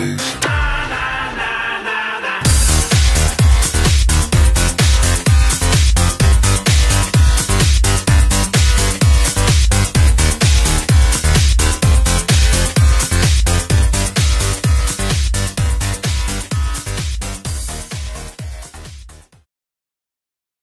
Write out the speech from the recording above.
Peace.